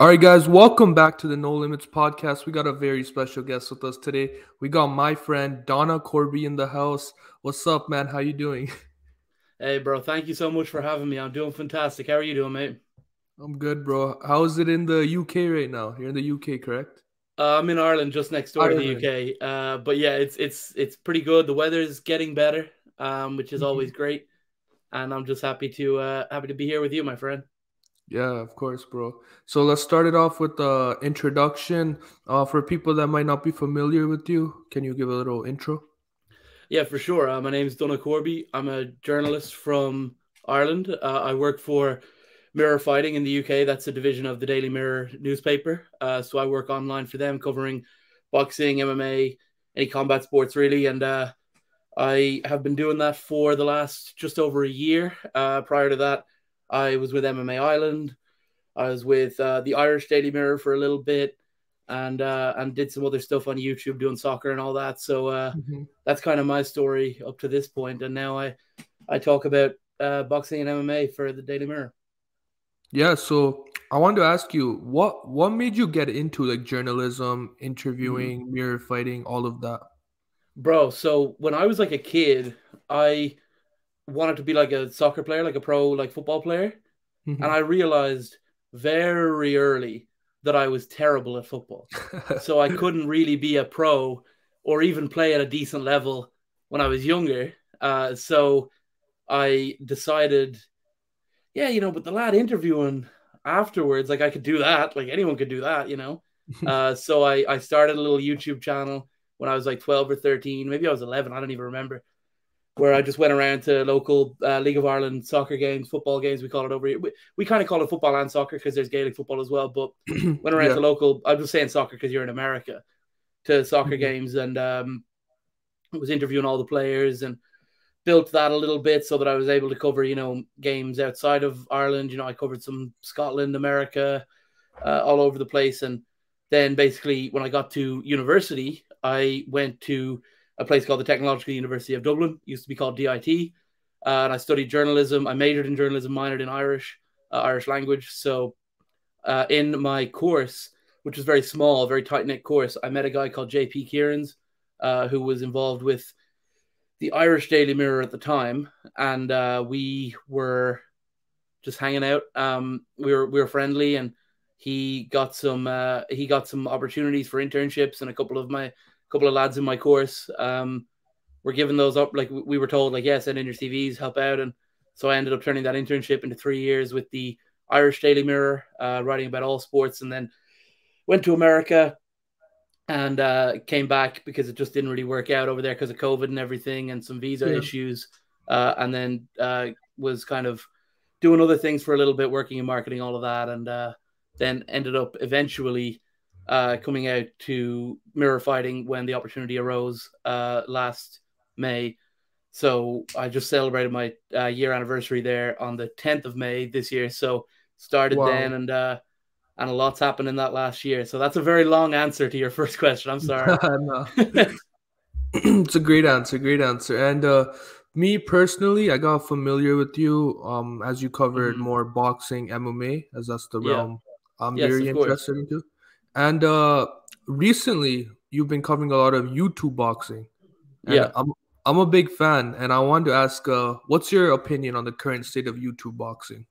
All right, guys, welcome back to the No Limits podcast. We got a very special guest with us today. We got my friend Donagh Corby in the house. What's up, man? How you doing? Hey, bro. Thank you so much for having me. I'm doing fantastic. How are you doing, mate? I'm good, bro. How is it in the UK right now? You're in the UK, correct? Uh, I'm in Ireland, just next door Ireland. to the UK. Uh, but yeah, it's it's it's pretty good. The weather is getting better, um, which is mm-hmm. always great. And I'm just happy to uh, happy to be here with you, my friend. Yeah, of course, bro. So let's start it off with the introduction. Uh, for people that might not be familiar with you, can you give a little intro? Yeah, for sure. Uh, my name is Donagh Corby. I'm a journalist from Ireland. Uh, I work for Mirror Fighting in the UK. That's a division of the Daily Mirror newspaper. Uh, so I work online for them, covering boxing, MMA, any combat sports, really. And uh, I have been doing that for the last just over a year. Uh, prior to that, I was with MMA Island. I was with uh, the Irish Daily Mirror for a little bit, and uh, and did some other stuff on YouTube doing soccer and all that. So uh, mm-hmm. that's kind of my story up to this point. And now I I talk about uh, boxing and MMA for the Daily Mirror. Yeah. So I wanted to ask you what what made you get into like journalism, interviewing, mm-hmm. mirror fighting, all of that. Bro, so when I was like a kid, I wanted to be like a soccer player, like a pro, like football player. Mm-hmm. And I realized very early that I was terrible at football. so I couldn't really be a pro or even play at a decent level when I was younger. Uh, so I decided, yeah, you know, but the lad interviewing afterwards, like I could do that. Like anyone could do that, you know. uh, so I, I started a little YouTube channel when I was like 12 or 13. Maybe I was 11. I don't even remember where I just went around to local uh, League of Ireland soccer games, football games. We call it over here. We, we kind of call it football and soccer because there's Gaelic football as well. But went around yeah. to local. I'm just saying soccer because you're in America to soccer mm-hmm. games and um, was interviewing all the players and built that a little bit so that I was able to cover you know games outside of Ireland. You know, I covered some Scotland, America, uh, all over the place, and then basically when I got to university, I went to a place called the Technological University of Dublin. It used to be called DIT. Uh, and I studied journalism. I majored in journalism, minored in Irish, uh, Irish language. So uh, in my course, which was very small, very tight knit course, I met a guy called JP Kierans, uh, who was involved with the Irish Daily Mirror at the time, and uh, we were just hanging out. Um, we were we were friendly, and he got some uh, he got some opportunities for internships, and a couple of my couple of lads in my course um, were given those up. Like we were told, like, yeah, send in your CVs, help out. And so I ended up turning that internship into three years with the Irish Daily Mirror, uh, writing about all sports, and then went to America and uh, came back because it just didn't really work out over there because of COVID and everything and some visa yeah. issues. Uh, and then uh, was kind of doing other things for a little bit, working in marketing, all of that, and uh, then ended up eventually uh, coming out to mirror fighting when the opportunity arose uh, last May. So I just celebrated my uh, year anniversary there on the 10th of May this year. So started wow. then and uh, and a lot's happened in that last year. So that's a very long answer to your first question. I'm sorry. it's a great answer, great answer. And uh, me personally, I got familiar with you um, as you covered mm-hmm. more boxing, MMA, as that's the yeah. realm I'm yes, very interested into. And uh, recently, you've been covering a lot of YouTube boxing. yeah, I'm I'm a big fan, and I wanted to ask, uh, what's your opinion on the current state of YouTube boxing?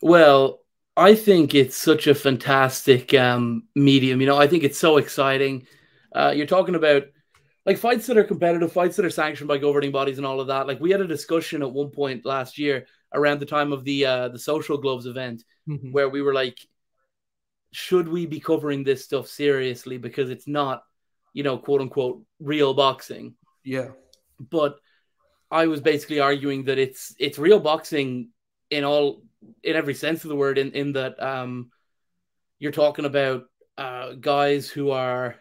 Well, I think it's such a fantastic um, medium. You know, I think it's so exciting. Uh, you're talking about like fights that are competitive, fights that are sanctioned by governing bodies, and all of that. Like we had a discussion at one point last year around the time of the uh, the Social Gloves event, mm-hmm. where we were like, should we be covering this stuff seriously because it's not, you know, quote unquote real boxing. Yeah. But I was basically arguing that it's it's real boxing in all in every sense of the word in in that um you're talking about uh guys who are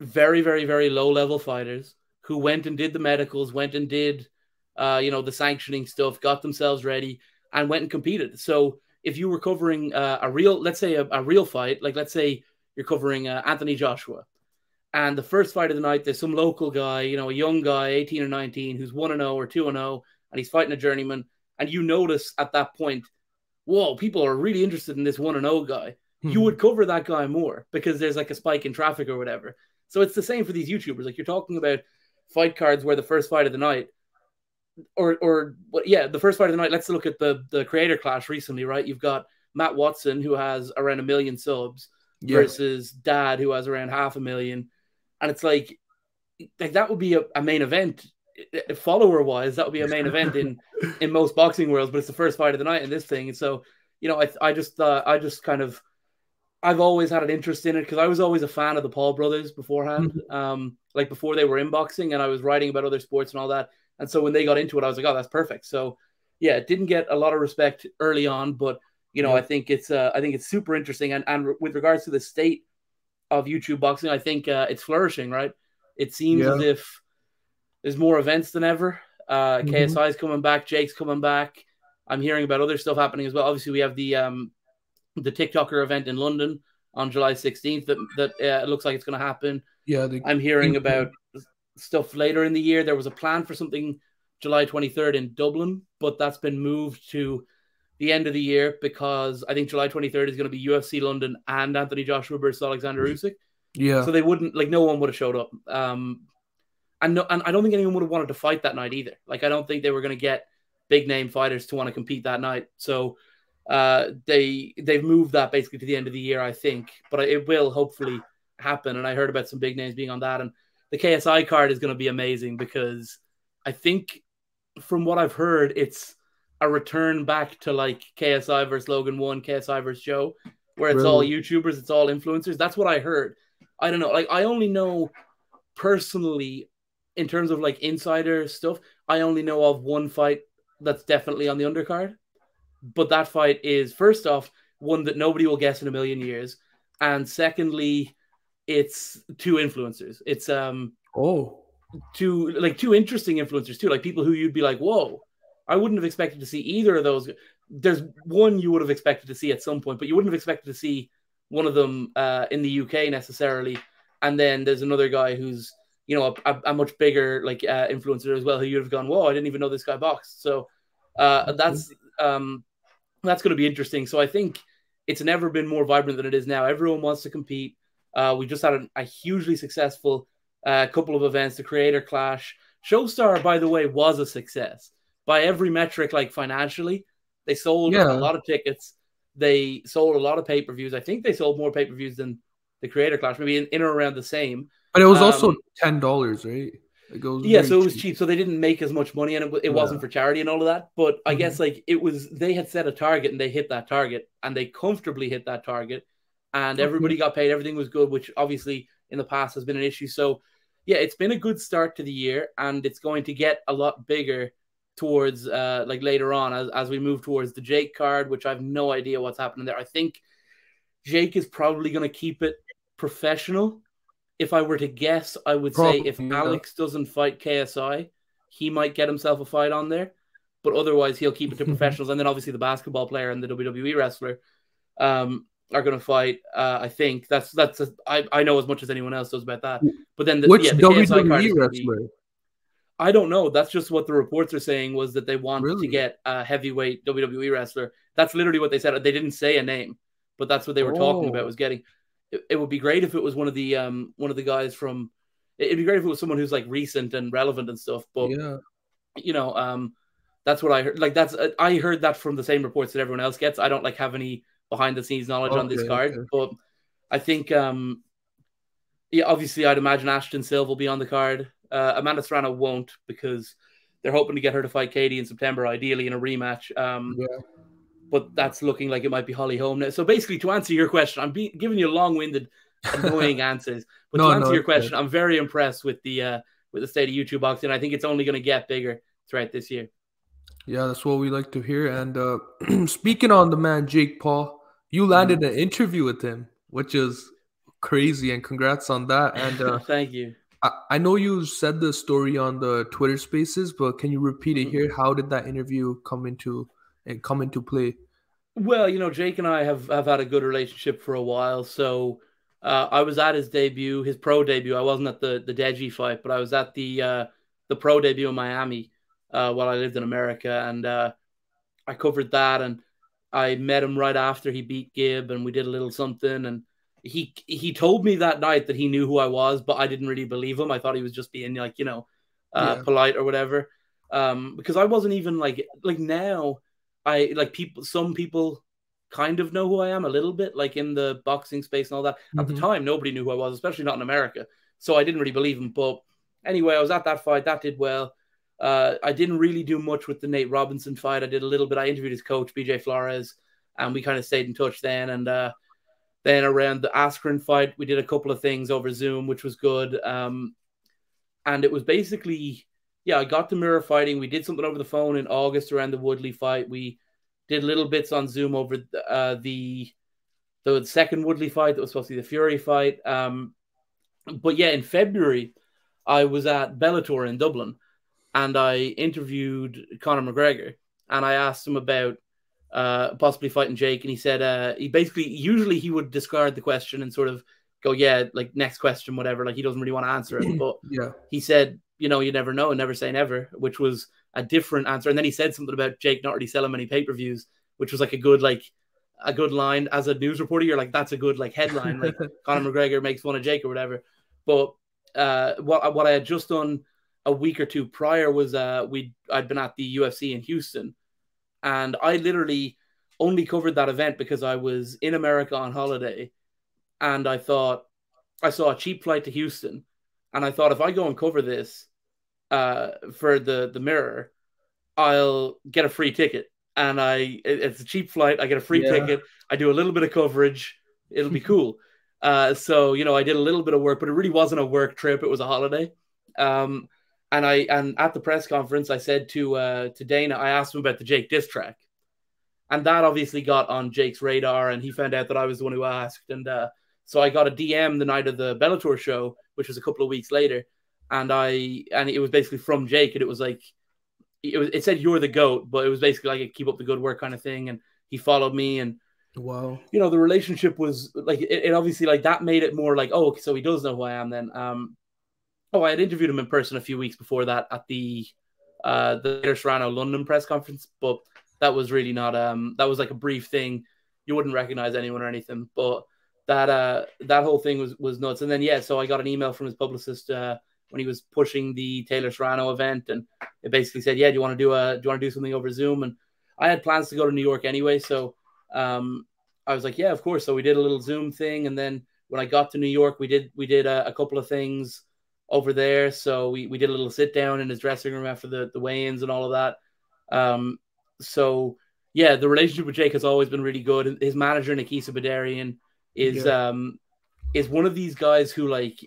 very very very low level fighters who went and did the medicals, went and did uh you know the sanctioning stuff, got themselves ready and went and competed. So if you were covering uh, a real, let's say a, a, real fight, like let's say you're covering uh, Anthony Joshua, and the first fight of the night, there's some local guy, you know, a young guy, 18 or 19, who's 1 0 or 2 0, and he's fighting a journeyman. And you notice at that point, whoa, people are really interested in this 1 0 guy. hmm. you would cover that guy more because there's like a spike in traffic or whatever. So it's the same for these YouTubers. Like you're talking about fight cards where the first fight of the night, or or yeah, the first fight of the night. Let's look at the the creator clash recently, right? You've got Matt Watson who has around a million subs yeah. versus Dad who has around half a million, and it's like like that would be a, a main event follower wise. That would be a main event in in most boxing worlds, but it's the first fight of the night in this thing, and so you know I I just uh, I just kind of I've always had an interest in it because I was always a fan of the Paul brothers beforehand, mm-hmm. um, like before they were in boxing, and I was writing about other sports and all that. And so when they got into it, I was like, oh, that's perfect. So yeah, it didn't get a lot of respect early on, but you know, yeah. I think it's uh, I think it's super interesting. And and with regards to the state of YouTube boxing, I think uh, it's flourishing. Right? It seems yeah. as if there's more events than ever. Uh, mm-hmm. KSI is coming back. Jake's coming back. I'm hearing about other stuff happening as well. Obviously, we have the um, the TikToker event in London on July 16th that that uh, looks like it's going to happen. Yeah, the- I'm hearing about stuff later in the year. There was a plan for something July 23rd in Dublin, but that's been moved to the end of the year because I think July 23rd is going to be UFC London and Anthony Joshua versus Alexander Usyk. Yeah. So they wouldn't like no one would have showed up. Um, and no, and I don't think anyone would have wanted to fight that night either. Like I don't think they were going to get big name fighters to want to compete that night. So uh, they they've moved that basically to the end of the year, I think. But it will hopefully happen. And I heard about some big names being on that, and the KSI card is going to be amazing because I think from what I've heard, it's a return back to like KSI versus Logan One, KSI versus Joe, where it's really? all YouTubers, it's all influencers. That's what I heard. I don't know. Like I only know personally in terms of like insider stuff. I only know of one fight that's definitely on the undercard, but that fight is first off one that nobody will guess in a million years, and secondly, it's two influencers. It's um oh two like two interesting influencers too, like people who you'd be like, whoa, I wouldn't have expected to see either of those. There's one you would have expected to see at some point, but you wouldn't have expected to see one of them uh, in the UK necessarily. And then there's another guy who's you know a, a much bigger like uh, influencer as well who you'd have gone, whoa, I didn't even know this guy boxed. So uh, that's um, that's going to be interesting. So I think it's never been more vibrant than it is now. Everyone wants to compete. Uh, we just had a, a hugely successful uh, couple of events, the Creator Clash. Showstar, by the way, was a success by every metric, like financially. They sold yeah. a lot of tickets. They sold a lot of pay per views. I think they sold more pay per views than the Creator Clash, maybe in, in or around the same. But it was um, also ten dollars, right? It goes yeah, so it was cheap. cheap. So they didn't make as much money, and it, it yeah. wasn't for charity and all of that. But I mm-hmm. guess like it was, they had set a target and they hit that target, and they comfortably hit that target, and everybody got paid. Everything was good, which obviously in the past has been an issue. So yeah, it's been a good start to the year, and it's going to get a lot bigger towards uh like later on as, as we move towards the Jake card, which I have no idea what's happening there. I think Jake is probably going to keep it professional if I were to guess, I would Probably, say if yeah. Alex doesn't fight KSI, he might get himself a fight on there. But otherwise, he'll keep it to professionals. and then obviously the basketball player and the WWE wrestler um, are going to fight. Uh, I think that's that's a, I, I know as much as anyone else does about that. But then the, which yeah, the WWE wrestler? I don't know. That's just what the reports are saying was that they want really? to get a heavyweight WWE wrestler. That's literally what they said. They didn't say a name, but that's what they were oh. talking about was getting it, it, would be great if it was one of the um one of the guys from. It'd be great if it was someone who's like recent and relevant and stuff. But yeah. you know, um, that's what I heard. Like that's I heard that from the same reports that everyone else gets. I don't like have any behind the scenes knowledge okay, on this card, okay. but I think um, yeah, obviously I'd imagine Ashton Sylve will be on the card. Uh, Amanda Serrano won't because they're hoping to get her to fight Katie in September, ideally in a rematch. Um, yeah but that's looking like it might be Holly Holm now. So basically, to answer your question, I'm be- giving you long-winded, annoying answers. But no, to answer no, your question, good. I'm very impressed with the uh, with the state of YouTube boxing. I think it's only going to get bigger throughout this year. Yeah, that's what we like to hear. And uh, speaking on the man Jake Paul, you landed mm-hmm. an interview with him, which is crazy. And congrats on that. And uh, thank you. I, I know you said the story on the Twitter Spaces, but can you repeat it mm-hmm. here? How did that interview come into and come into play? Well, you know, Jake and I have, have had a good relationship for a while. So uh, I was at his debut, his pro debut. I wasn't at the the Deji fight, but I was at the uh, the pro debut in Miami uh, while I lived in America, and uh, I covered that. And I met him right after he beat Gib, and we did a little something. And he he told me that night that he knew who I was, but I didn't really believe him. I thought he was just being like you know uh, yeah. polite or whatever. Um, because I wasn't even like like now. I like people. Some people kind of know who I am a little bit, like in the boxing space and all that. Mm-hmm. At the mm-hmm. time, nobody knew who I was, especially not in America. So I didn't really believe him. But anyway, I was at that fight. That did well. Uh, I didn't really do much with the Nate Robinson fight. I did a little bit. I interviewed his coach, BJ Flores, and we kind of stayed in touch then. And uh, then around the Askren fight, we did a couple of things over Zoom, which was good. Um, and it was basically, yeah, I got to mirror fighting. We did something over the phone in August around the Woodley fight. We did little bits on Zoom over uh, the the second Woodley fight that was supposed to be the Fury fight. Um, but yeah, in February, I was at Bellator in Dublin, and I interviewed Conor McGregor, and I asked him about uh, possibly fighting Jake, and he said uh, he basically usually he would discard the question and sort of go, yeah, like next question, whatever. Like he doesn't really want to answer it, but yeah, he said, you know, you never know, and never say never, which was a different answer. And then he said something about Jake not really selling many pay per views, which was like a good like a good line as a news reporter. You're like, that's a good like headline, like Conor McGregor makes fun of Jake or whatever. But uh, what what I had just done a week or two prior was uh, we I'd been at the UFC in Houston, and I literally only covered that event because I was in America on holiday, and I thought I saw a cheap flight to Houston, and I thought if I go and cover this uh, for the the Mirror, I'll get a free ticket, and I it's a cheap flight. I get a free yeah. ticket. I do a little bit of coverage. It'll be cool. Uh, so you know, I did a little bit of work, but it really wasn't a work trip. It was a holiday. Um, and I and at the press conference, I said to uh, to Dana, I asked him about the Jake diss track, and that obviously got on Jake's radar, and he found out that I was the one who asked, and uh, so I got a DM the night of the Bellator show, which was a couple of weeks later, and I and it was basically from Jake, and it was like it was it said you're the goat, but it was basically like a keep up the good work kind of thing, and he followed me and. Wow. You know, the relationship was like it, it, obviously like that made it more like, oh, so he does know who I am then. Um Oh, I had interviewed him in person a few weeks before that at the uh the Taylor Serrano London press conference, but that was really not um that was like a brief thing. You wouldn't recognize anyone or anything, but that uh that whole thing was was nuts. And then yeah, so I got an email from his publicist uh when he was pushing the Taylor Serrano event, and it basically said, "Yeah, do you want to do a do you want to do something over Zoom?" And I had plans to go to New York anyway, so um I was like, "Yeah, of course." So we did a little Zoom thing, and then when I got to New York, we did we did a, a couple of things over there. So we, we did a little sit down in his dressing room after the, the weigh-ins and all of that. Um, so yeah, the relationship with Jake has always been really good. His manager Nakisa Bidarian is yeah. um is one of these guys who like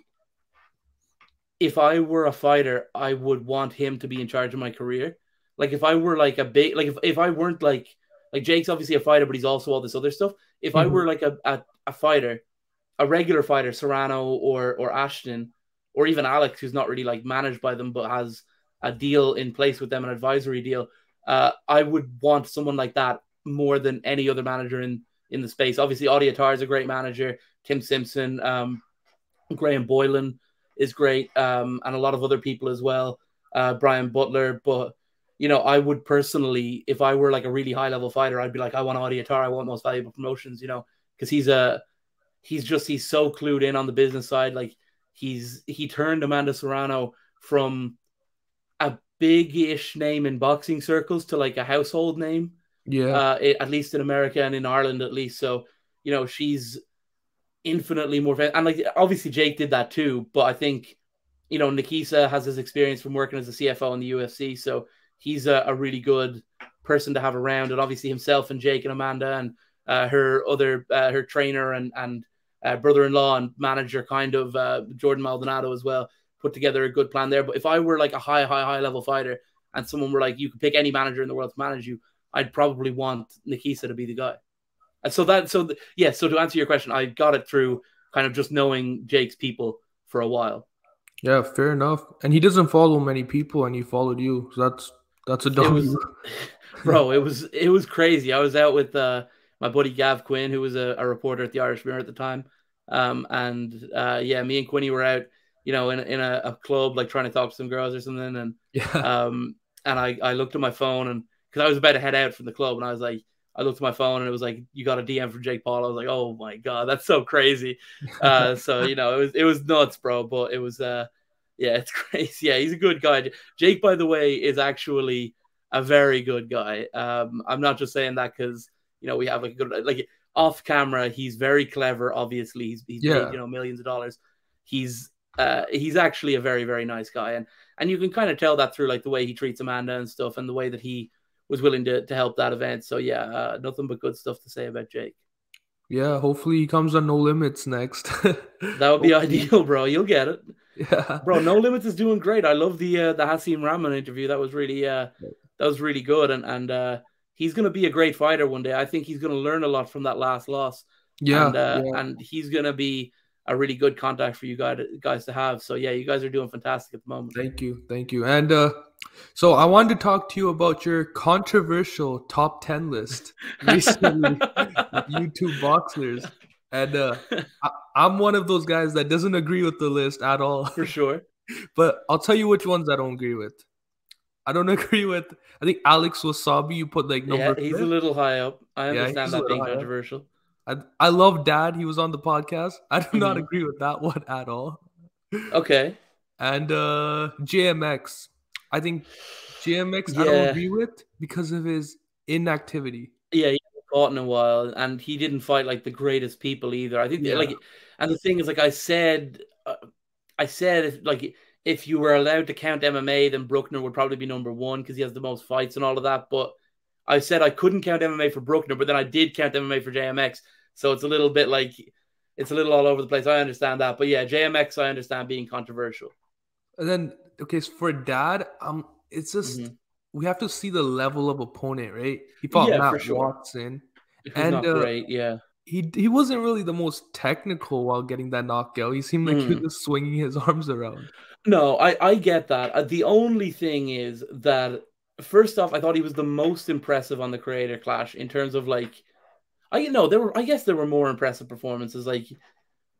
if I were a fighter, I would want him to be in charge of my career. Like if I were like a big like if, if I weren't like like Jake's obviously a fighter, but he's also all this other stuff. If mm-hmm. I were like a, a, a fighter, a regular fighter, Serrano or or Ashton, or even Alex, who's not really like managed by them, but has a deal in place with them, an advisory deal. Uh, I would want someone like that more than any other manager in in the space. Obviously, Audie Attar is a great manager. Tim Simpson, um, Graham Boylan is great, um, and a lot of other people as well. Uh, Brian Butler, but you know, I would personally, if I were like a really high level fighter, I'd be like, I want Audie Attar, I want most valuable promotions, you know, because he's a he's just he's so clued in on the business side, like He's he turned Amanda Serrano from a big-ish name in boxing circles to like a household name. Yeah, uh, it, at least in America and in Ireland, at least. So you know she's infinitely more and like obviously Jake did that too, but I think you know Nakisa has his experience from working as a CFO in the UFC, so he's a, a really good person to have around, and obviously himself and Jake and Amanda and uh, her other uh, her trainer and and uh, brother-in-law and manager kind of uh, Jordan Maldonado as well put together a good plan there. But if I were like a high, high, high level fighter and someone were like, you could pick any manager in the world to manage you, I'd probably want Nakisa to be the guy. And so that, so the, yeah. So to answer your question, I got it through kind of just knowing Jake's people for a while. Yeah, fair enough. And he doesn't follow many people, and he followed you. So that's that's a bro. It was it was crazy. I was out with uh my buddy Gav Quinn, who was a, a reporter at the Irish Mirror at the time. Um, and uh, yeah, me and Quinny were out, you know, in, in a, a, club, like trying to talk to some girls or something. And yeah. um, and I, I looked at my phone and because I was about to head out from the club and I was like, I looked at my phone and it was like you got a DM from Jake Paul. I was like, oh my god, that's so crazy. Uh, so you know, it was it was nuts, bro. But it was uh, yeah, it's crazy. Yeah, he's a good guy. Jake, by the way, is actually a very good guy. Um, I'm not just saying that because you know we have like a good like off camera. He's very clever. Obviously, he's he's yeah. paid, you know millions of dollars. He's uh, he's actually a very very nice guy, and and you can kind of tell that through like the way he treats Amanda and stuff, and the way that he was willing to to help that event. So yeah, uh, nothing but good stuff to say about Jake. Yeah, hopefully he comes on No Limits next. that would be ideal, bro. You'll get it. Yeah, bro. No Limits is doing great. I love the uh, the Hasim Rahman interview. That was really uh that was really good, and and uh, he's gonna be a great fighter one day. I think he's gonna learn a lot from that last loss. Yeah, and, uh, yeah. and he's gonna be a really good contact for you guys guys to have. So yeah, you guys are doing fantastic at the moment. Thank you, thank you. And uh, so I wanted to talk to you about your controversial top ten list recently YouTube boxers. And uh, I, am one of those guys that doesn't agree with the list at all. For sure. but I'll tell you which ones I don't agree with. I don't agree with. I think Alex Wassabi. You put like number. Yeah, he's a little high up. I understand yeah, that being controversial. I, I love Dad. He was on the podcast. I do mm-hmm. not agree with that one at all. Okay. And uh JMX. I think JMX yeah. I don't agree with because of his inactivity. Yeah, he hasn't fought in a while, and he didn't fight like the greatest people either. I think yeah. like, and the thing is, like I said, uh, I said like if you were allowed to count MMA, then Brookner would probably be number one because he has the most fights and all of that. But I said I couldn't count MMA for Brookner, but then I did count MMA for JMX. So it's a little bit like it's a little all over the place. I understand that, but yeah, JMX I understand being controversial. And then okay, so for Dad, um, it's just mm-hmm. we have to see the level of opponent, right? He fought yeah, Matt sure. Watson, and uh, great, yeah. He, he wasn't really the most technical while getting that knockout. He seemed like mm. he was just swinging his arms around. No, I, I get that. Uh, the only thing is that first off, I thought he was the most impressive on the Creator Clash in terms of like, I you know there were I guess there were more impressive performances. Like,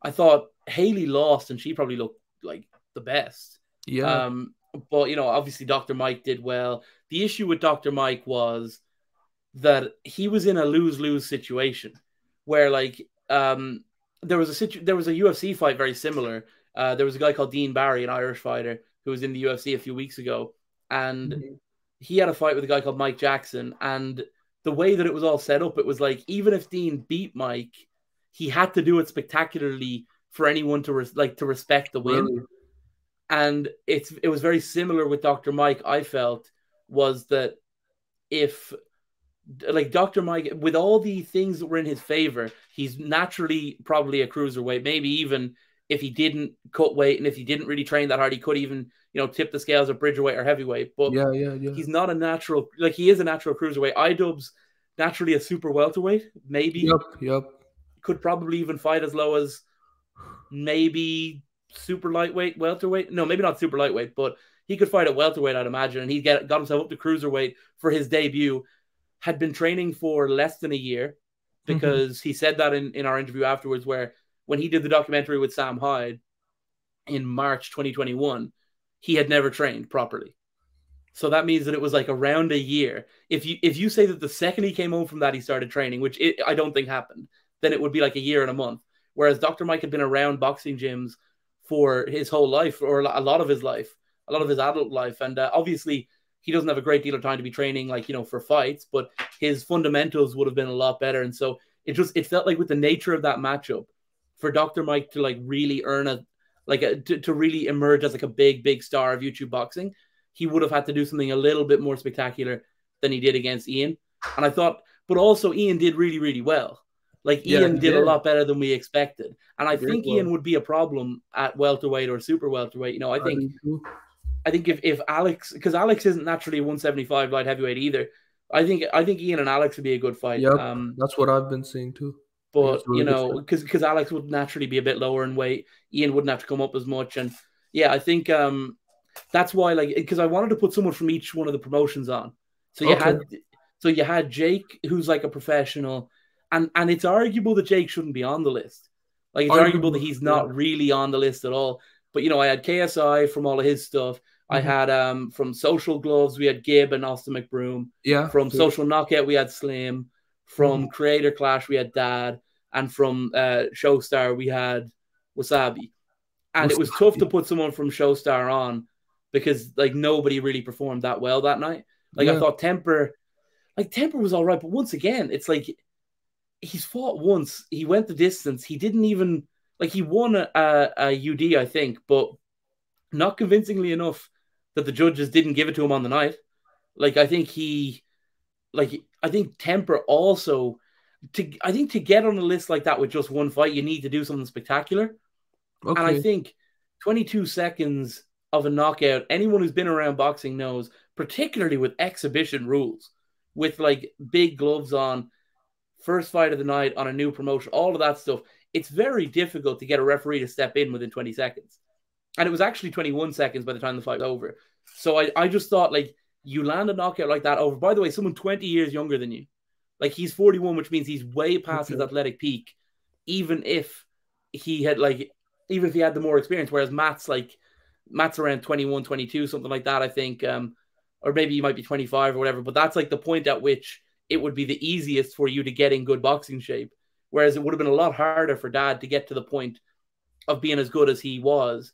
I thought Haley lost and she probably looked like the best. Yeah. Um, but you know, obviously Dr. Mike did well. The issue with Dr. Mike was that he was in a lose lose situation where like um there was a situ- there was a UFC fight very similar. Uh, there was a guy called Dean Barry, an Irish fighter, who was in the UFC a few weeks ago, and mm-hmm he had a fight with a guy called Mike Jackson, and the way that it was all set up, it was like even if Dean beat Mike, he had to do it spectacularly for anyone to res- like to respect the win. Really? And it's it was very similar with Dr. Mike. I felt was that if like Dr. Mike, with all the things that were in his favor, he's naturally probably a cruiserweight. Maybe even if he didn't cut weight and if he didn't really train that hard, he could even you know, tip the scales of bridgerweight or heavyweight. But yeah, yeah, yeah. He's not a natural like he is a natural cruiserweight. Idub's naturally a super welterweight, maybe. Yep, yep. Could probably even fight as low as maybe super lightweight, welterweight. No, maybe not super lightweight, but he could fight at welterweight, I'd imagine. And he get got himself up to cruiserweight for his debut. Had been training for less than a year mm-hmm. because mm-hmm. he said that in, in our interview afterwards, where when he did the documentary with Sam Hyde in March 2021, he had never trained properly. So that means that it was like around a year. If you if you say that the second he came home from that he started training, which it, I don't think happened, then it would be like a year and a month. Whereas Dr. Mike had been around boxing gyms for his whole life, or a lot of his life, a lot of his adult life, and uh, obviously he doesn't have a great deal of time to be training, like you know, for fights. But his fundamentals would have been a lot better, and so it just it felt like with the nature of that matchup, for Dr. Mike to like really earn a like a, to, to really emerge as like a big big star of YouTube boxing, he would have had to do something a little bit more spectacular than he did against Ian. And I thought, but also Ian did really really well. Like Ian did, a lot better than we expected, and I think well. Ian would be a problem at welterweight or super welterweight. You know, I think, I think if, if Alex, because Alex isn't naturally 175 light heavyweight either. I think I think Ian and Alex would be a good fight. Yep, um, that's what I've been seeing too. But you know, because because Alex would naturally be a bit lower in weight, Ian wouldn't have to come up as much, and yeah, I think um that's why like because I wanted to put someone from each one of the promotions on. So you okay. had so you had Jake, who's like a professional, and and it's arguable that Jake shouldn't be on the list. Like it's arguable, arguable that he's not yeah. really on the list at all. But you know, I had KSI from all of his stuff. Mm-hmm. I had um from Social Gloves, we had Gib and Austin McBroom. Yeah. From Social Knockout, we had Slim From. Creator Clash, we had Dad, and from uh, Showstar, we had Wassabi. And Wassabi. it was tough to put someone from Showstar on because like nobody really performed that well that night. Like yeah. I thought Temper, like Temper was all right, but once again, it's like he's fought once. He went the distance. He didn't even like he won a, a, a UD, I think, but not convincingly enough that the judges didn't give it to him on the night. Like I think he, like I think Temper also to I think to get on a list like that with just one fight, you need to do something spectacular. Okay. And I think 22 seconds of a knockout, anyone who's been around boxing knows, particularly with exhibition rules, with like big gloves on, first fight of the night on a new promotion, all of that stuff, it's very difficult to get a referee to step in within 20 seconds. And it was actually 21 seconds by the time the fight was over. So I, I just thought, like, you land a knockout like that over, by the way, someone 20 years younger than you. Like, he's 41, which means he's way past his athletic peak, even if he had, like, even if he had the more experience. Whereas Matt's, like, Matt's around 21, 22, something like that, I think. Um, or maybe he might be 25 or whatever. But that's like the point at which it would be the easiest for you to get in good boxing shape. Whereas it would have been a lot harder for dad to get to the point of being as good as he was.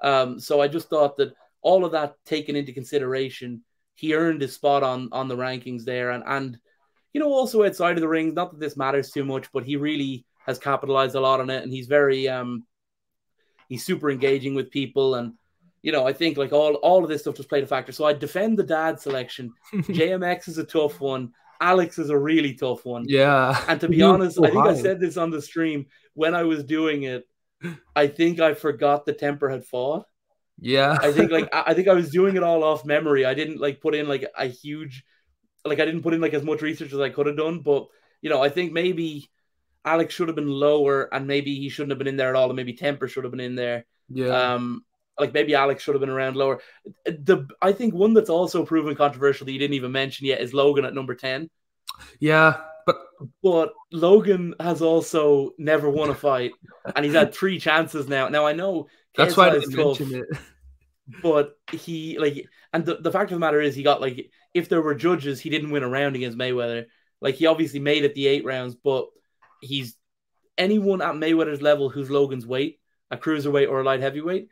Um, so I just thought that all of that taken into consideration, he earned his spot on on the rankings there. And and you know, also outside of the rings, not that this matters too much, but he really has capitalized a lot on it and he's very um he's super engaging with people and you know, I think like all all of this stuff just played a factor. So I defend the dad selection. JMX is a tough one. Alex is a really tough one. Yeah. And to be honest, so I think high. I said this on the stream when I was doing it. I think I forgot the temper had fought. Yeah. I think like I think I was doing it all off memory. I didn't like put in like a huge like I didn't put in like as much research as I could have done. But you know, I think maybe Alex should have been lower and maybe he shouldn't have been in there at all, and maybe temper should have been in there. Yeah. Um like maybe Alex should have been around lower. The I think one that's also proven controversial that you didn't even mention yet is Logan at number ten. Yeah, but but Logan has also never won a fight, and he's had three chances now. Now I know that's why I didn't tough, mention it. But he like, and the, the fact of the matter is, he got like, if there were judges, he didn't win a round against Mayweather. Like he obviously made it the eight rounds, but he's anyone at Mayweather's level who's Logan's weight, a cruiserweight or a light heavyweight,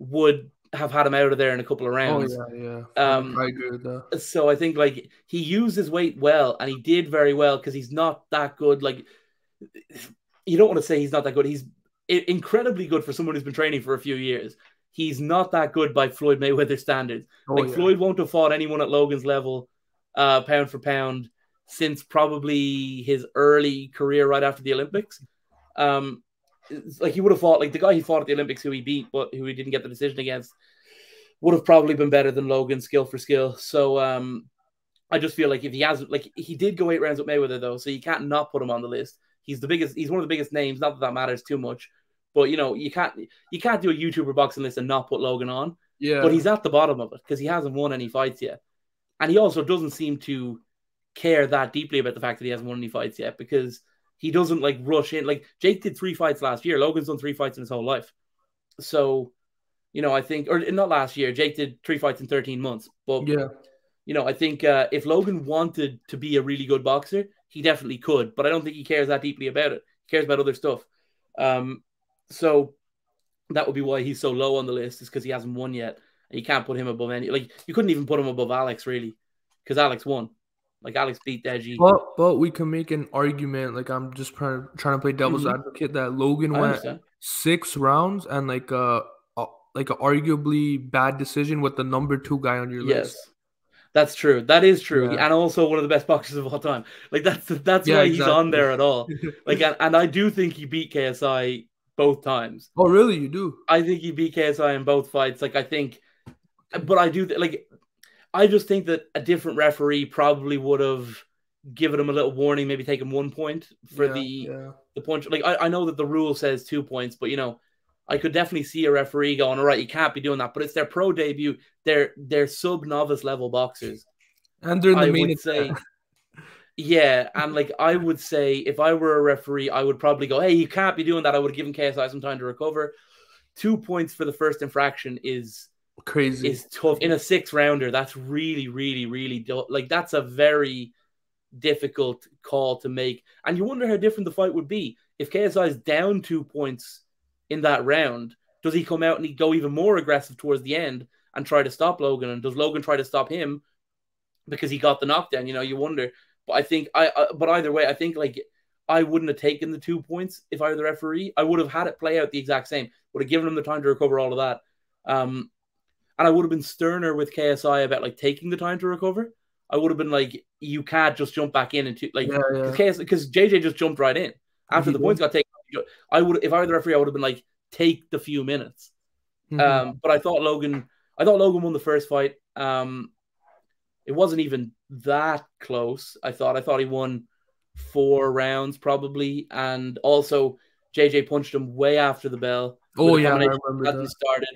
would have had him out of there in a couple of rounds. Oh, yeah, yeah. Um, I agree with that. So I think like he used his weight well, and he did very well because he's not that good. Like you don't want to say he's not that good. He's incredibly good for someone who's been training for a few years. He's not that good by Floyd Mayweather standards. Oh, like yeah. Floyd won't have fought anyone at Logan's level, uh, pound for pound, since probably his early career right after the Olympics. Um, like he would have fought like the guy he fought at the Olympics who he beat but who he didn't get the decision against would have probably been better than Logan skill for skill. So um I just feel like if he has like he did go eight rounds with Mayweather though, so you can't not put him on the list. He's the biggest. He's one of the biggest names. Not that that matters too much, but you know you can't you can't do a YouTuber boxing list and not put Logan on. Yeah. But he's at the bottom of it because he hasn't won any fights yet, and he also doesn't seem to care that deeply about the fact that he hasn't won any fights yet because he doesn't like rush in. Like Jake did three fights last year. Logan's done three fights in his whole life. So, you know, I think, or not last year. Jake did three fights in 13 months. But yeah, you know, I think uh, if Logan wanted to be a really good boxer, he definitely could. But I don't think he cares that deeply about it. He cares about other stuff. Um, so that would be why he's so low on the list, is because he hasn't won yet. And you can't put him above any. Like you couldn't even put him above Alex, really, because Alex won. Like Alex beat Deji. But but we can make an argument. Like I'm just trying trying to play devil's mm-hmm. advocate that Logan I went understand. six rounds and like a, a like a arguably bad decision with the number two guy on your yes. list. That's true. That is true, yeah. and also one of the best boxers of all time. Like that's that's yeah, why exactly. he's on there at all. Like, and, and I do think he beat KSI both times. Oh, really? You do? I think he beat KSI in both fights. Like I think, but I do like I just think that a different referee probably would have given him a little warning, maybe taken one point for yeah, the yeah. the punch. Like I, I know that the rule says two points, but you know, I could definitely see a referee going, all right, you can't be doing that. But it's their pro debut. They're they're sub novice level boxers. And they're in the I main would say, yeah, and like I would say, if I were a referee, I would probably go, hey, you can't be doing that. I would have given KSI some time to recover. Two points for the first infraction is crazy is tough in a six rounder. That's really, really, really do- like that's a very difficult call to make. And you wonder how different the fight would be if KSI is down two points in that round. Does he come out and he go even more aggressive towards the end and try to stop Logan? And does Logan try to stop him because he got the knockdown? You know, you wonder. But I think I. Uh, but either way, I think like I wouldn't have taken the two points if I were the referee. I would have had it play out the exact same. Would have given him the time to recover all of that. Um, and I would have been sterner with KSI about like taking the time to recover. I would have been like, you can't just jump back in and like because yeah, yeah. JJ just jumped right in after the points got taken. I would, if I were the referee, I would have been like, take the few minutes. Mm-hmm. Um, but I thought Logan, I thought Logan won the first fight. Um, it wasn't even that close. I thought, I thought he won four rounds probably, and also JJ punched him way after the bell. Oh yeah, I remember that. started.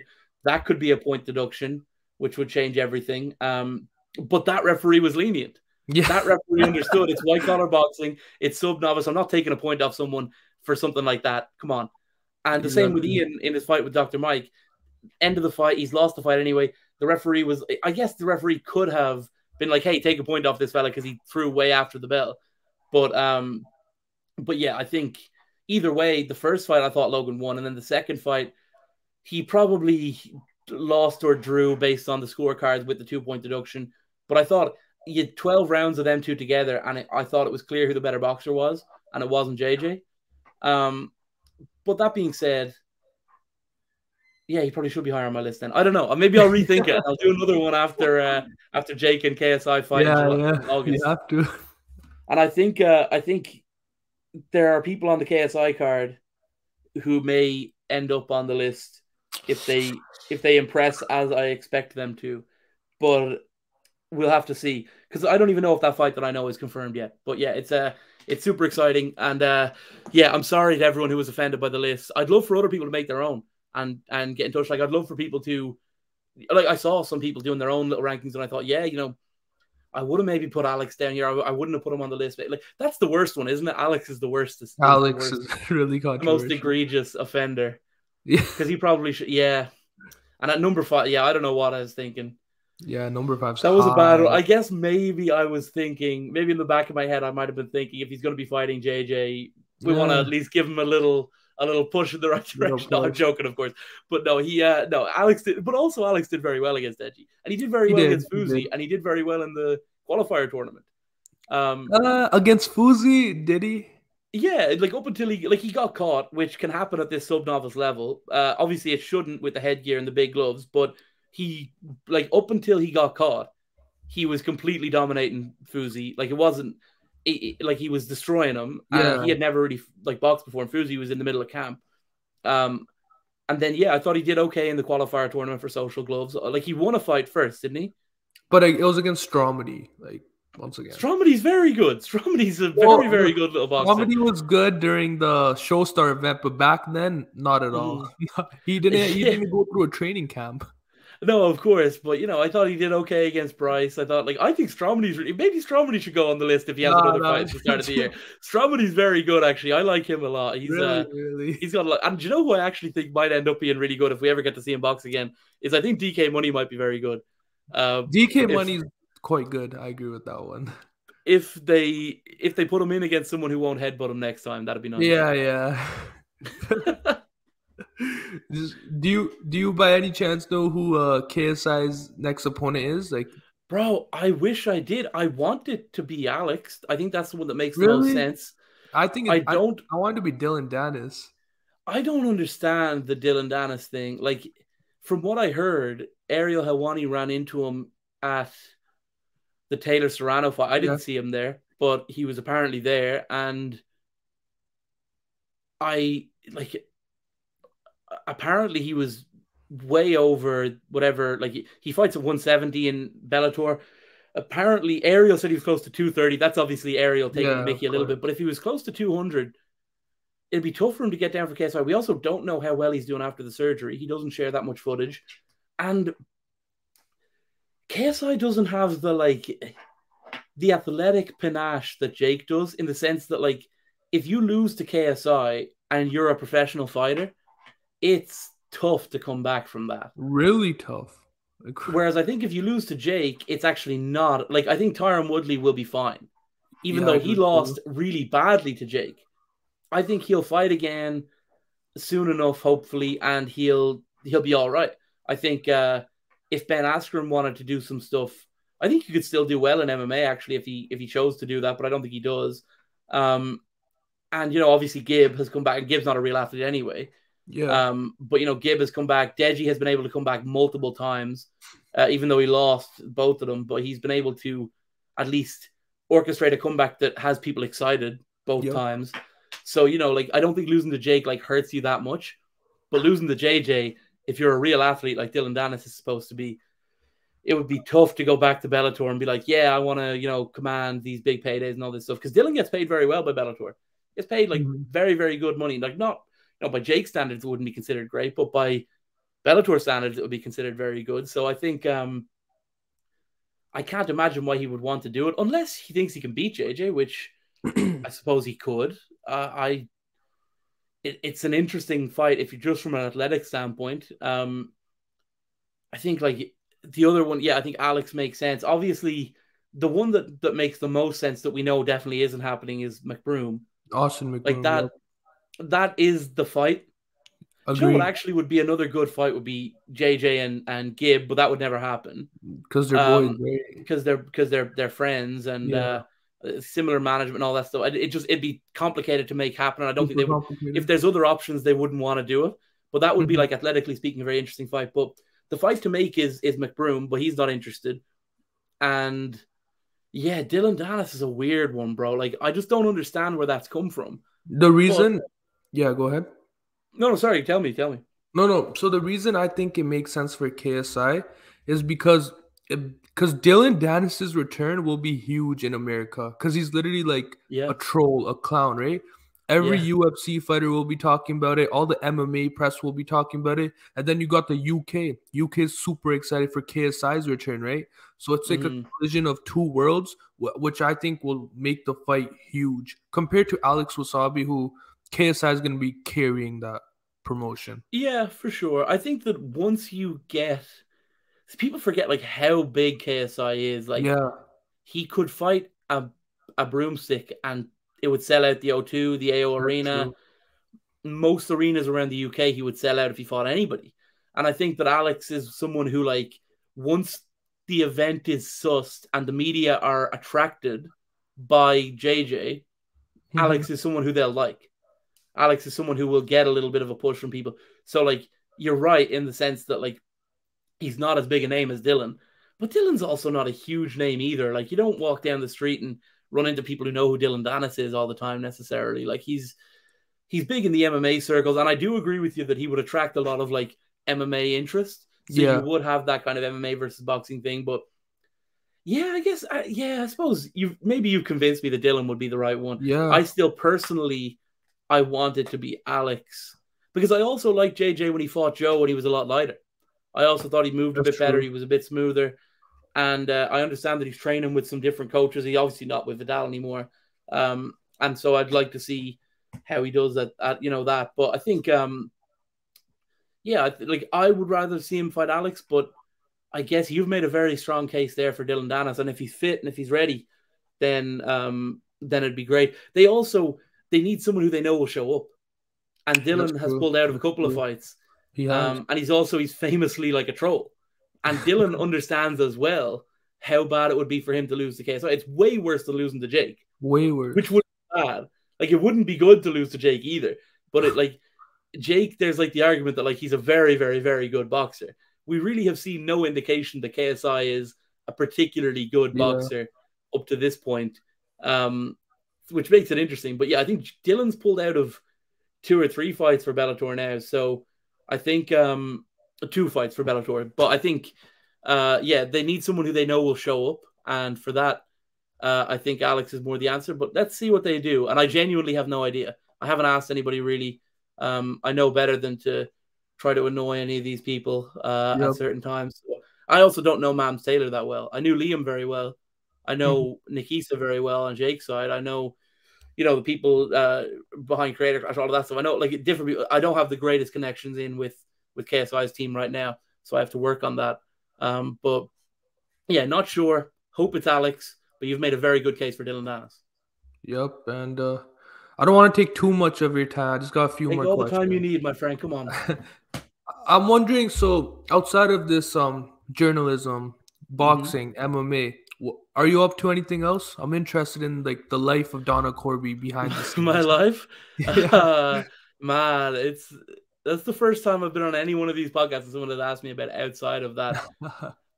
That could be a point deduction, which would change everything. Um, but that referee was lenient. Yeah. That referee understood it's white collar boxing, it's sub novice. I'm not taking a point off someone for something like that. Come on. And the same with Ian in his fight with Dr. Mike. End of the fight, he's lost the fight anyway. The referee was, I guess the referee could have been like, hey, take a point off this fella because he threw way after the bell. But um, but yeah, I think either way, the first fight I thought Logan won, and then the second fight, he probably lost or drew based on the scorecards with the two point deduction. But I thought you had 12 rounds of them two together, and it, I thought it was clear who the better boxer was, and it wasn't JJ. Um, but that being said, yeah, he probably should be higher on my list then. I don't know. Maybe I'll rethink it. I'll do another one after uh, after Jake and KSI fight. Yeah, yeah. August. You have to. And I think uh, I think there are people on the KSI card who may end up on the list if they if they impress as I expect them to. But we'll have to see because I don't even know if that fight that I know is confirmed yet. But yeah, it's uh it's super exciting and uh yeah, I'm sorry to everyone who was offended by the list. I'd love for other people to make their own and and get in touch. Like I'd love for people to like I saw some people doing their own little rankings and I thought, yeah, you know, I would have maybe put Alex down here. I, I, wouldn't have put him on the list. But like that's the worst one, isn't it? Alex is the worst. Is Alex the worst, is really the most egregious offender. Yeah, because he probably should. Yeah, and at number five, yeah, I don't know what I was thinking. Yeah, number five. That was high. a bad one. I guess maybe I was thinking, maybe in the back of my head, I might have been thinking if he's going to be fighting JJ, we yeah. want to at least give him a little a little push in the right direction. No, I'm joking, of course, but no, he uh no, Alex did, but also Alex did very well against Edgy, and he did very he well did. against Fuzi, and he did very well in the qualifier tournament. Um, uh, against Fuzi, did he? Yeah, like up until he like he got caught, which can happen at this sub novice level. Uh, obviously, it shouldn't with the headgear and the big gloves, but he like up until he got caught, he was completely dominating Fuzi. Like it wasn't it, it, like he was destroying him. Yeah. he had never really like boxed before, and Fuzi was in the middle of camp. Um, and then yeah, I thought he did okay in the qualifier tournament for social gloves. Like he won a fight first, didn't he? But it was against Stromedy, like once again. Stromedy's very good. Stromedy's a very, well, very good little boxer. Stromedy was good during the Showstar event, but back then, not at all. Mm. he didn't. He didn't go through a training camp. No, of course, but you know, I thought he did okay against Bryce. I thought, like, I think Stromedy's maybe Stromedy should go on the list if he has no, another no. fight at the start of the year. Stromedy's very good, actually. I like him a lot. He's really, uh, really? he's got a lot. And do you know who I actually think might end up being really good if we ever get to see him box again? Is I think DK Money might be very good. Uh, DK Money's quite good. I agree with that one. If they if they put him in against someone who won't headbutt him next time, that'd be nice. Yeah, yeah. do you do you by any chance know who uh, KSI's next opponent is? Like, bro, I wish I did. I want it to be Alex. I think that's the one that makes really? the most sense. I think I don't. I, I wanted to be Dillon Danis. I don't understand the Dillon Danis thing. Like, from what I heard, Ariel Helwani ran into him at the Taylor Serrano fight. I didn't yeah. see him there, but he was apparently there, and I like. Apparently, he was way over whatever. Like he, he fights at 170 in Bellator. Apparently, Ariel said he was close to 230. That's obviously Ariel taking yeah, Mickey a little bit, but if he was close to 200, it'd be tough for him to get down for KSI. We also don't know how well he's doing after the surgery. He doesn't share that much footage. And KSI doesn't have the like the athletic panache that Jake does in the sense that like if you lose to KSI and you're a professional fighter, it's tough to come back from that. Really tough. Whereas I think if you lose to Jake, it's actually not like I think Tyron Woodley will be fine. even yeah, though he lost cool. really badly to Jake. I think he'll fight again soon enough, hopefully, and he'll he'll be all right. I think uh, if Ben Askren wanted to do some stuff, I think he could still do well in MMA actually if he if he chose to do that, but I don't think he does. Um, and you know, obviously Gib has come back, and Gib's not a real athlete anyway. Yeah. Um, but you know, Gib has come back. Deji has been able to come back multiple times, uh, even though he lost both of them. But he's been able to at least orchestrate a comeback that has people excited both yep. times. So you know, like I don't think losing to Jake like hurts you that much, but losing to JJ, if you're a real athlete like Dillon Danis is supposed to be, it would be tough to go back to Bellator and be like, yeah, I want to you know command these big paydays and all this stuff because Dillon gets paid very well by Bellator. Gets paid like mm-hmm. very very good money, like not you know by Jake standards it wouldn't be considered great, but by Bellator standards it would be considered very good. So I think um I can't imagine why he would want to do it unless he thinks he can beat JJ, which I suppose he could. Uh, I it, it's an interesting fight if you just from an athletic standpoint. Um, I think like the other one, yeah, I think Alex makes sense. Obviously, the one that that makes the most sense that we know definitely isn't happening is McBroom. Austin McBroom. Like that. That is the fight. Agreed. You know what actually would be another good fight would be JJ and, and Gib, but that would never happen because they're um, boys. Because they're because they're they're friends and yeah. uh, similar management and all that stuff. It just it'd be complicated to make happen. I don't think they would. If there's other options, they wouldn't want to do it. But that would be mm-hmm. like athletically speaking, a very interesting fight. But the fight to make is is McBroom, but he's not interested. And yeah, Dillon Danis is a weird one, bro. Like I just don't understand where that's come from. The reason, but, yeah, go ahead. No, no, sorry. Tell me, tell me. No, no. So the reason I think it makes sense for KSI is because because Dillon Danis's return will be huge in America because he's literally like yeah. a troll, a clown, right? Every yeah. UFC fighter will be talking about it. All the MMA press will be talking about it. And then you got the UK. UK is super excited for KSI's return, right? So it's like mm. a collision of two worlds, which I think will make the fight huge compared to Alex Wassabi, who KSI is going to be carrying that promotion. Yeah, for sure. I think that once you get people forget like how big KSI is. Like, yeah, he could fight a a broomstick and it would sell out the O2, the AO Arena. Most arenas around the UK, he would sell out if he fought anybody. And I think that Alex is someone who, like, once the event is sussed and the media are attracted by JJ, mm-hmm. Alex is someone who they'll like. Alex is someone who will get a little bit of a push from people. So, like, you're right in the sense that, like, he's not as big a name as Dillon, but Dillon's also not a huge name either. Like you don't walk down the street and run into people who know who Dillon Danis is all the time necessarily. Like he's he's big in the MMA circles, and I do agree with you that he would attract a lot of like MMA interest. So yeah. you would have that kind of MMA versus boxing thing, but yeah, I guess I, yeah, I suppose you maybe you've convinced me that Dillon would be the right one. Yeah, I still personally I wanted to be Alex because I also like JJ when he fought Joe when he was a lot lighter. I also thought he moved That's a bit true. better. He was a bit smoother. And uh, I understand that he's training with some different coaches. He obviously not with Viddal anymore. Um, and so I'd like to see how he does that, at, you know, that. But I think, um, yeah, like I would rather see him fight Alex, but I guess you've made a very strong case there for Dillon Danis. And if he's fit and if he's ready, then um, then it'd be great. They also they need someone who they know will show up. And Dillon has pulled out of a couple of fights. He um, and he's also he's famously like a troll. And Dillon understands as well how bad it would be for him to lose the case. So it's way worse than losing to Jake. Way worse. Which would be bad. Like it wouldn't be good to lose to Jake either. But it like Jake, there's like the argument that like he's a very, very, very good boxer. We really have seen no indication that KSI is a particularly good boxer yeah. up to this point. Um, which makes it interesting. But yeah, I think Dillon's pulled out of two or three fights for Bellator now. So I think um, two fights for Bellator, but I think uh, yeah, they need someone who they know will show up, and for that, uh, I think Alex is more the answer. But let's see what they do, and I genuinely have no idea. I haven't asked anybody really. Um, I know better than to try to annoy any of these people uh, yep. at certain times. I also don't know Mams Taylor that well. I knew Liam very well. I know mm-hmm. Nakisa very well on Jake's side. I know you know the people uh, behind Creator Clash, all of that stuff. I know like different people. I don't have the greatest connections in with with KSI's team right now, so I have to work on that. Um, but yeah, not sure. Hope it's Alex, but you've made a very good case for Dillon Danis. Yep, and uh, I don't want to take too much of your time. I just got a few take more. all questions. the time you need, my friend. Come on. I'm wondering. So, outside of this, um, journalism, mm-hmm. boxing, mm-hmm. MMA, are you up to anything else? I'm interested in like the life of Donagh Corby behind the scenes. My life, yeah. uh, man, it's that's the first time I've been on any one of these podcasts. and Someone has asked me about outside of that.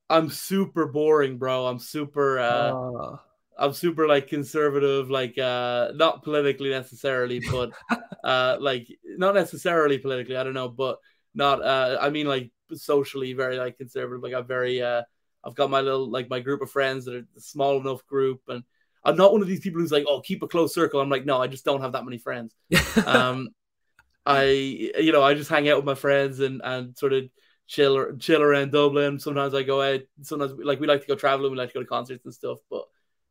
I'm super boring, bro. I'm super. Uh, uh. I'm super like conservative, like uh not politically necessarily, but uh like not necessarily politically, I don't know, but not uh I mean like socially very like conservative. Like I'm very uh I've got my little like my group of friends that are a small enough group, and I'm not one of these people who's like, oh, keep a close circle. I'm like, no, I just don't have that many friends. um, I you know I just hang out with my friends and and sort of chill or chill around Dublin. Sometimes I go out. Sometimes like we like to go traveling. We like to go to concerts and stuff. But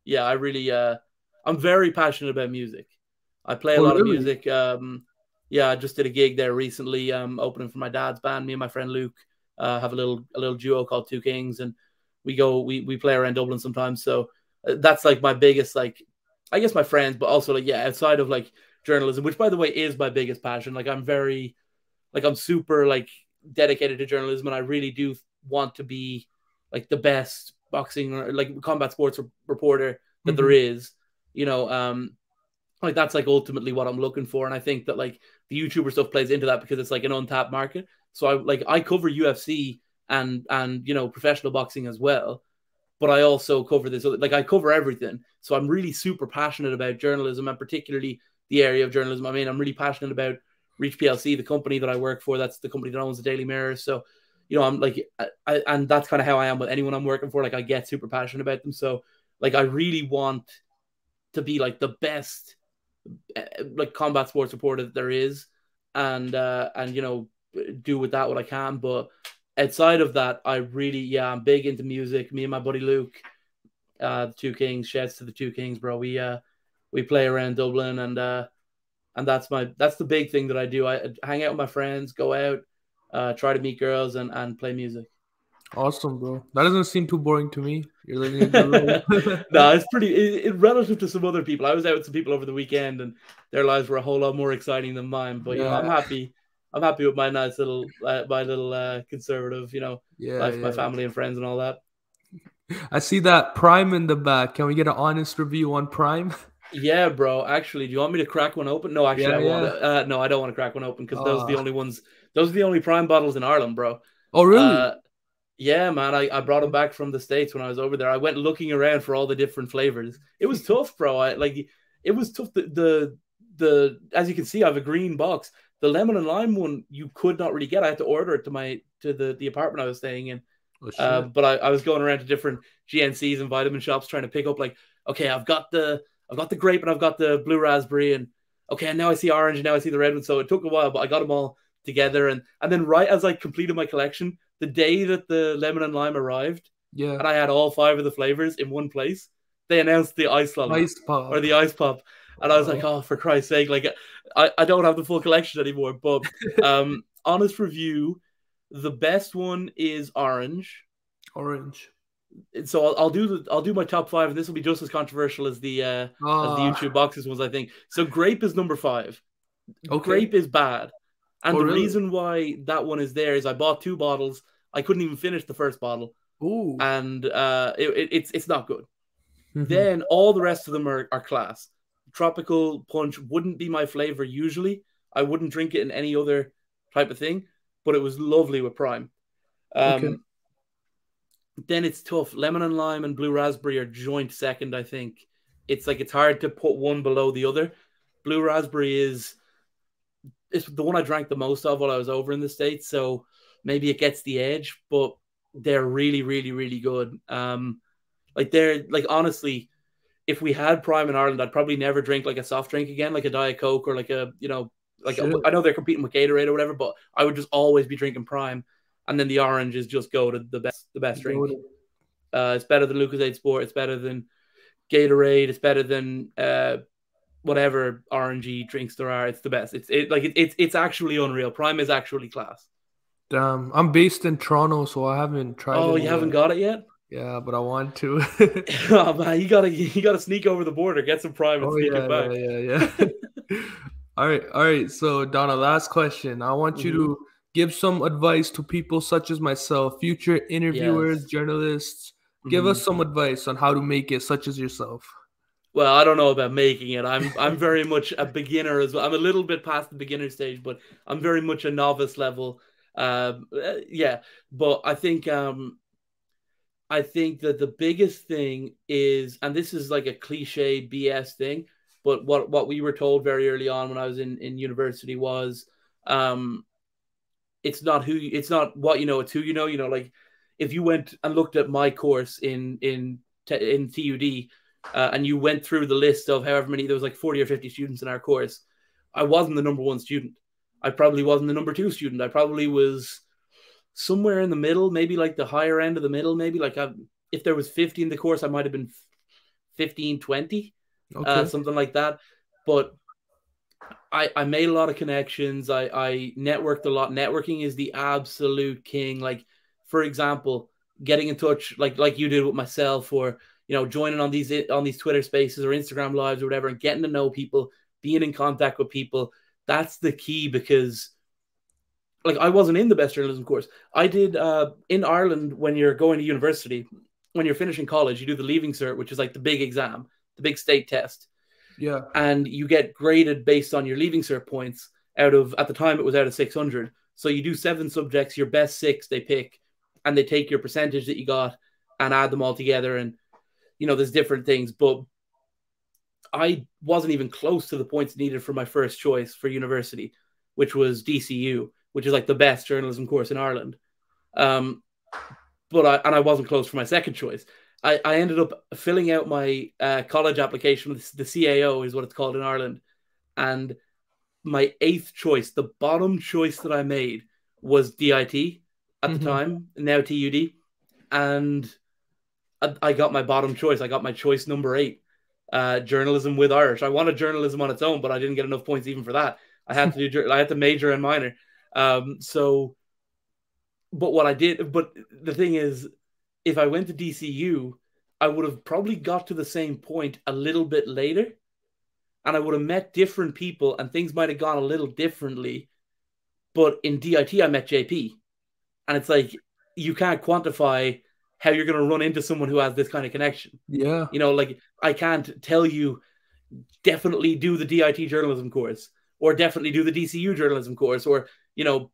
yeah, I really uh, I'm very passionate about music. I play a oh, lot really? of music. Um, yeah, I just did a gig there recently. Um, opening for my dad's band. Me and my friend Luke uh, have a little a little duo called Two Kings, and we go we we play around Dublin sometimes. So uh, that's like my biggest like I guess my friends, but also like yeah, outside of like journalism, which by the way is my biggest passion. Like I'm very like I'm super like dedicated to journalism, and I really do want to be like the best boxing or like combat sports reporter that mm-hmm. there is. You know, um, like that's like ultimately what I'm looking for, and I think that like the YouTuber stuff plays into that because it's like an untapped market. So I like I cover UFC and and you know professional boxing as well. But i also cover this like i cover everything. So i'm really super passionate about journalism and particularly the area of journalism. I mean i'm really passionate about reach plc the company that i work for. That's the company that owns the daily mirror. So you know i'm like I, and that's kind of how i am with anyone i'm working for. Like i get super passionate about them. So like i really want to be like the best eh, like combat sports reporter that there is and uh and you know do with that what i can. But outside of that, I really, yeah, I'm big into music. Me and my buddy Luke, uh, the Two Kings, shouts to the Two Kings, bro. We uh, we play around Dublin, and uh, and that's my that's the big thing that I do. I hang out with my friends, go out, uh, try to meet girls, and and play music. Awesome, bro. That doesn't seem too boring to me. You're living no, it's pretty it, it, relative to some other people. I was out with some people over the weekend, and their lives were a whole lot more exciting than mine. But yeah. you know, I'm happy. I'm happy with my nice little, uh, my little uh, conservative, you know, yeah, life, yeah. my family and friends and all that. I see that Prime in the back. Can we get an honest review on Prime? Yeah, bro. Actually, do you want me to crack one open? No, actually, yeah, I yeah. want to. Uh, no, I don't want to crack one open because those are the ah. only ones. Those are the only Prime bottles in Ireland, bro. Oh, really? Uh, yeah, man. I, I brought them back from the states when I was over there. I went looking around for all the different flavors. It was tough, bro. I like it was tough. The the the as you can see, I have a green box. The lemon and lime one you could not really get. I had to order it to my to the the apartment I was staying in. Oh, uh, but I, I was going around to different GNCs and vitamin shops trying to pick up like, okay, I've got the I've got the grape and I've got the blue raspberry and okay, and now I see orange and now I see the red one. So it took a while, but I got them all together and and then right as I completed my collection, the day that the lemon and lime arrived, yeah, and I had all five of the flavors in one place, they announced the ice lolly ice pop or the ice pop, and I was like, oh, for Christ's sake, like I, I don't have the full collection anymore. But um, honest review, the best one is orange. Orange. So I'll, I'll do the I'll do my top five, and this will be just as controversial as the uh, as the ah. YouTube boxes ones, I think. So grape is number five. Okay. Grape is bad, and oh, the really? reason why that one is there is I bought two bottles. I couldn't even finish the first bottle. Ooh. And uh, it, it, it's it's not good. Mm-hmm. Then all the rest of them are, are class tropical punch wouldn't be my flavor usually. I wouldn't drink it in any other type of thing, but it was lovely with prime. Um, okay. Then it's tough. Lemon and lime and blue raspberry are joint second. I think it's like it's hard to put one below the other. Blue raspberry is it's the one I drank the most of while I was over in the states, so maybe it gets the edge. But they're really, really, really good. Um, like they're like honestly, if we had Prime in Ireland, I'd probably never drink like a soft drink again, like a Diet Coke or like a, you know, like a, I know they're competing with Gatorade or whatever, but I would just always be drinking Prime. And then the oranges just go to the best, the best drink. Uh, it's better than Lucozade Sport. It's better than Gatorade. It's better than uh, whatever orangey drinks there are. It's the best. It's it like it, it's it's actually unreal. Prime is actually class. Damn, I'm based in Toronto, so I haven't tried. Oh, you haven't got it yet? Yeah, but I want to. oh man, you gotta you gotta sneak over the border, get some prime, and oh, sneak yeah, it back. Yeah, yeah, yeah. all right, all right. So Donagh, last question. I want you mm-hmm. to give some advice to people such as myself, future interviewers, yes. journalists. Give mm-hmm. us some advice on how to make it, such as yourself. Well, I don't know about making it. I'm I'm very much a beginner as well. I'm a little bit past the beginner stage, but I'm very much a novice level. Um, uh, yeah, but I think um, I think that the biggest thing is, and this is like a cliche BS thing, but what what we were told very early on when I was in in university was, um, it's not who it's not what you know, it's who you know. You know, like if you went and looked at my course in in in TUD, uh, and you went through the list of however many there was like forty or fifty students in our course, I wasn't the number one student. I probably wasn't the number two student. I probably was somewhere in the middle, maybe like the higher end of the middle, maybe like I, if there was 50 in the course, I might have been 15, 20, uh, okay. uh, something like that. But I, I made a lot of connections. I, I networked a lot. Networking is the absolute king. Like, for example, getting in touch like like you did with myself or you know joining on these on these Twitter spaces or Instagram lives or whatever and getting to know people, being in contact with people. That's the key because like I wasn't in the best journalism course. I did uh, in Ireland when you're going to university, when you're finishing college, you do the leaving cert, which is like the big exam, the big state test. Yeah. And you get graded based on your leaving cert points out of at the time it was out of 600. So you do seven subjects, your best six they pick, and they take your percentage that you got and add them all together. And you know, there's different things, but I wasn't even close to the points needed for my first choice for university, which was DCU which is like the best journalism course in Ireland. Um, but I and I wasn't close for my second choice. I, I ended up filling out my uh, college application with the CAO is what it's called in Ireland, and my eighth choice, the bottom choice that I made was DIT at mm-hmm. the time, now TUD, and I, I, got my bottom choice. I got my choice number eight, uh, journalism with Irish. I wanted journalism on its own, but I didn't get enough points even for that. I had to do I had to major and minor. Um, so, but what I did, but the thing is, if I went to DCU, I would have probably got to the same point a little bit later, and I would have met different people, and things might have gone a little differently. But in DIT, I met JP, and it's like you can't quantify how you're going to run into someone who has this kind of connection. Yeah, you know, like I can't tell you definitely do the DIT journalism course or definitely do the DCU journalism course or you know,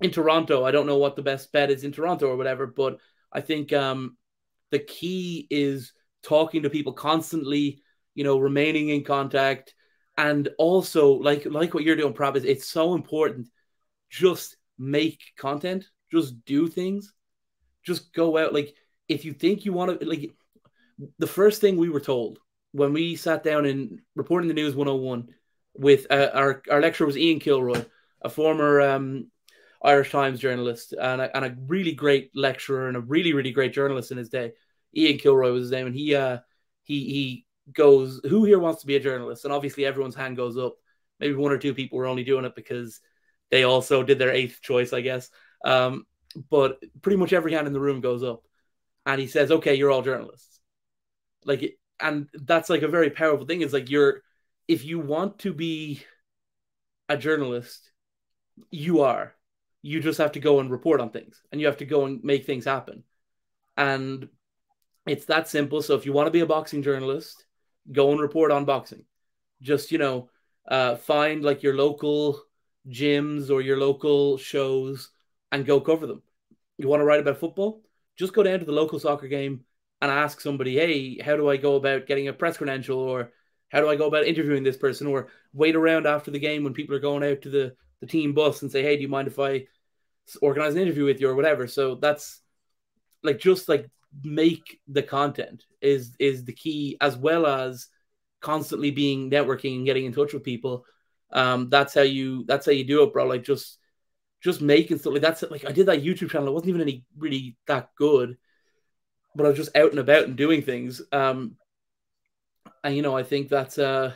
in Toronto, I don't know what the best bet is in Toronto or whatever, but I think um, the key is talking to people constantly, you know, remaining in contact, and also like like what you're doing, Prab, is it's so important. Just make content, just do things, just go out. Like if you think you want to, like the first thing we were told when we sat down in reporting the news 101 with uh, our our lecturer was Ian Kilroy a former um, Irish Times journalist and a, and a really great lecturer and a really really great journalist in his day. Ian Kilroy was his name, and he uh, he he goes, "Who here wants to be a journalist?" And obviously, everyone's hand goes up. Maybe one or two people were only doing it because they also did their eighth choice, I guess. Um, but pretty much every hand in the room goes up, and he says, "Okay, you're all journalists." Like, and that's like a very powerful thing. Is like you're if you want to be a journalist, you are. You just have to go and report on things and you have to go and make things happen. And it's that simple. So if you want to be a boxing journalist, go and report on boxing. Just, you know, uh, find like your local gyms or your local shows and go cover them. You want to write about football? Just go down to the local soccer game and ask somebody, hey, how do I go about getting a press credential? Or how do I go about interviewing this person? Or wait around after the game when people are going out to the the team bus and say, "Hey, do you mind if I organize an interview with you or whatever?" So that's like just like make the content is is the key as well as constantly being networking and getting in touch with people. Um, that's how you that's how you do it, bro. Like just just making stuff like that's like I did that YouTube channel. It wasn't even any really that good, but I was just out and about and doing things. Um, and you know, I think that's uh,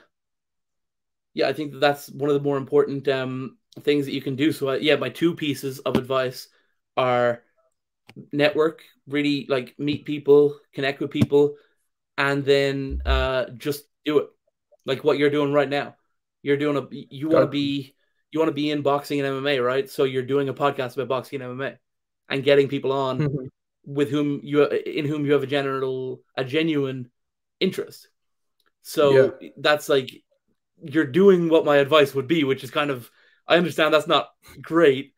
yeah, I think that's one of the more important um things that you can do. So, uh, yeah, my two pieces of advice are network, really like meet people, connect with people, and then uh, just do it. Like what you're doing right now. You're doing a you want to be you want to be in boxing and MMA, right? So you're doing a podcast about boxing and MMA and getting people on mm-hmm. with whom you in whom you have a general a genuine interest. So yeah. that's like you're doing what my advice would be, which is kind of I understand that's not great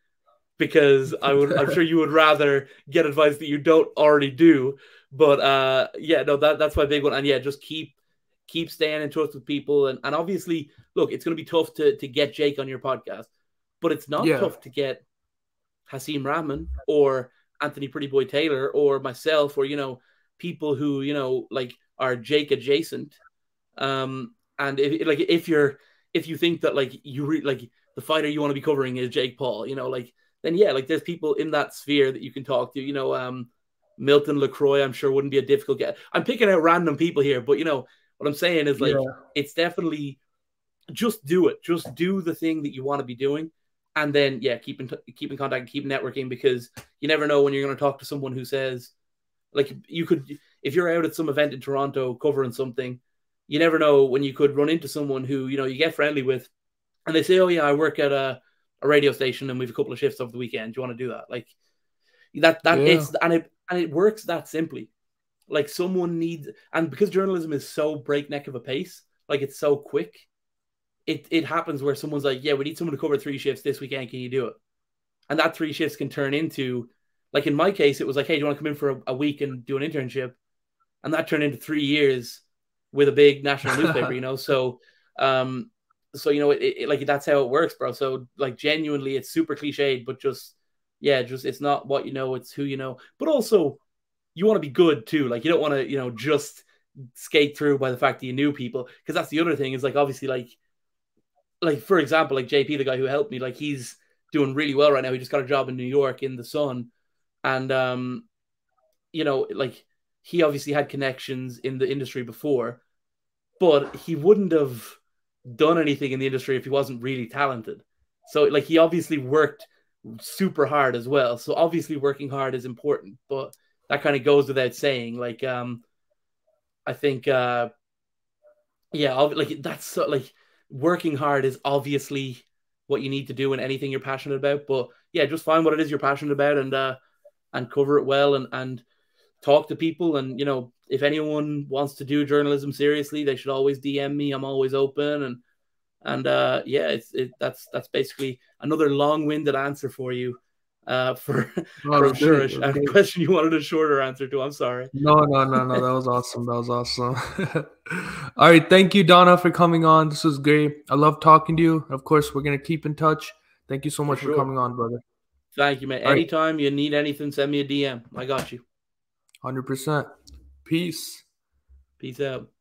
because I would I'm sure you would rather get advice that you don't already do. But uh yeah, no, that that's my big one. And yeah, just keep keep staying in touch with people and, and obviously look, it's gonna be tough to to get Jake on your podcast, but it's not yeah. tough to get Hasim Rahman or Anthony Pretty Boy Taylor or myself or you know people who you know like are Jake adjacent. Um, and if like if you're if you think that like you re- like the fighter you want to be covering is Jake Paul, you know, like then yeah, like there's people in that sphere that you can talk to. You know, um, Milton Lacroix, I'm sure wouldn't be a difficult get. I'm picking out random people here, but you know what I'm saying is like yeah. it's definitely just do it. Just do the thing that you want to be doing, and then yeah, keep in keep in contact, keep networking because you never know when you're going to talk to someone who says like you could if you're out at some event in Toronto covering something, you never know when you could run into someone who you know you get friendly with, and they say, "Oh yeah, I work at a, a radio station and we have a couple of shifts over the weekend. Do you want to do that?" Like that that yeah. it's and it and it works that simply. Like someone needs, and because journalism is so breakneck of a pace, like it's so quick, it it happens where someone's like, "Yeah, we need someone to cover three shifts this weekend. Can you do it?" And that three shifts can turn into, like in my case, it was like, "Hey, do you want to come in for a, a week and do an internship?" And that turned into three years with a big national newspaper, you know. So, um, so you know, it, it, like that's how it works, bro. So, like, genuinely, it's super cliched, but just yeah, just it's not what you know, it's who you know. But also, you want to be good too. Like, you don't want to, you know, just skate through by the fact that you knew people, because that's the other thing. Is like obviously, like, like for example, like JP, the guy who helped me, like he's doing really well right now. He just got a job in New York in the Sun, and um, you know, like he obviously had connections in the industry before, but he wouldn't have done anything in the industry if he wasn't really talented. So like he obviously worked super hard as well. So obviously working hard is important, but that kind of goes without saying. Like um I think uh yeah, like that's so, like working hard is obviously what you need to do in anything you're passionate about, but yeah, just find what it is you're passionate about and uh and cover it well and and talk to people. And you know, if anyone wants to do journalism seriously, they should always DM me. I'm always open. And and uh, yeah, it's it, that's that's basically another long-winded answer for you. Uh, for oh, from sure a question you wanted a shorter answer to. I'm sorry. No, no, no, no. That was awesome. That was awesome. All right, thank you, Donagh, for coming on. This was great. I love talking to you. Of course, we're gonna keep in touch. Thank you so much for, sure. for coming on, brother. Thank you, man. All Anytime right. you need anything, send me a DM. I got you. 100%. Peace. Peace out.